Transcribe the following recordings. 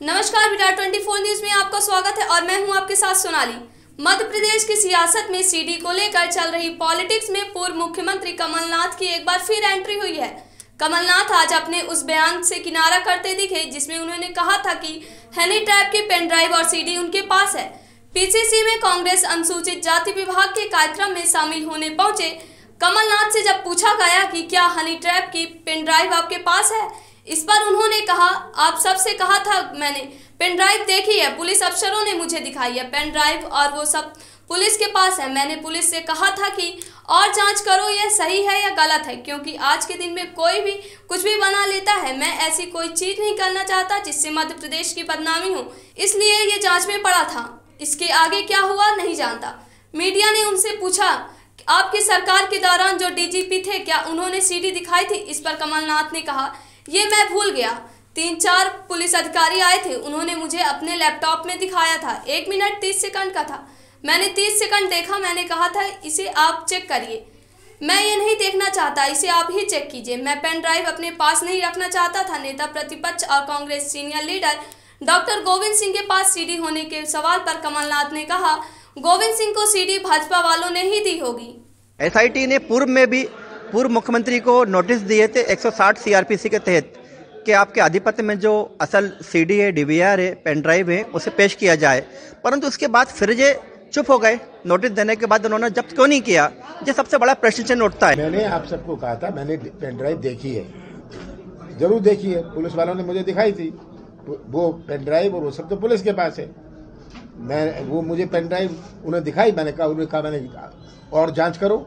नमस्कार बिटार 24 न्यूज़ में आपका स्वागत है और मैं हूँ आपके साथ सोनाली। मध्य प्रदेश की सियासत में सीडी को लेकर चल रही पॉलिटिक्स में पूर्व मुख्यमंत्री कमलनाथ की एक बार फिर एंट्री हुई है। कमलनाथ आज अपने उस बयान से किनारा करते दिखे, जिसमें उन्होंने कहा था कि हनी ट्रैप की पेन ड्राइव और सीडी उनके पास है। पीसीसी में कांग्रेस अनुसूचित जाति विभाग के कार्यक्रम में शामिल होने पहुँचे। कमलनाथ से जब पूछा गया कि क्या हनी ट्रैप की पेन ड्राइव आपके पास है इस पर उन्होंने कहा, आप सबसे कहा था मैंने, पेन ड्राइव देखी है, पुलिस अफसरों ने मुझे दिखाई है, पेन ड्राइव और वो सब पुलिस के पास है। मैंने पुलिस से कहा था कि, और जाँच करो, यह सही है या गलत है, क्योंकि आज के दिन में कोई भी कुछ भी बना लेता है। मैं ऐसी कोई चीज़ नहीं करना चाहता जिससे मध्य प्रदेश की बदनामी हो, इसलिए ये जाँच में पड़ा था। इसके आगे क्या हुआ, नहीं जानता। मीडिया ने उनसे पूछा, आपकी सरकार के दौरान जो डीजीपी थे, क्या उन्होंने सीडी दिखाई थी? इस पर कमलनाथ ने कहा ये मैं भूल गया। तीन चार पुलिस अधिकारी आए थे, उन्होंने मुझे अपने लैपटॉप में दिखाया था। एक मिनट तीस सेकंड का था। मैंने तीस सेकंड देखा, मैंने कहा था, इसे आप चेक करिए। मैं ये नहीं देखना चाहता, इसे आप ही चेक कीजिए। मैं पेन ड्राइव अपने पास नहीं रखना चाहता था। नेता प्रतिपक्ष और Congress senior leader doctor Govind Singh के पास सीडी होने के सवाल पर कमलनाथ ने कहा, गोविंद सिंह को सीडी भाजपा वालों ने ही दी होगी। एसआईटी ने पूर्व में भी पूर्व मुख्यमंत्री को नोटिस दिए थे 160 सीआरपीसी के तहत कि आपके आधिपत्य में जो असल सीडी है डीवीआर है पेन ड्राइव है, उसे पेश किया जाए। परंतु उसके बाद फिर ये चुप हो गए। नोटिस देने के बाद उन्होंने जब्त क्यों नहीं किया? ये सबसे बड़ा प्रश्न चिन्ह उठता है। मैंने आप सबको कहा था, मैंने पेन ड्राइव देखी है। ज़रूर देखी है। पुलिस वालों ने मुझे दिखाई थी। वो पेन ड्राइव और वो सब तो पुलिस के पास है। मैं, वो मुझे पेन ड्राइव उन्हें दिखाई, मैंने कहा, उन्हें कहा, मैंने और जाँच करो।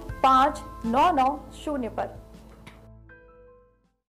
पाँच नौ नौ शून्य पर।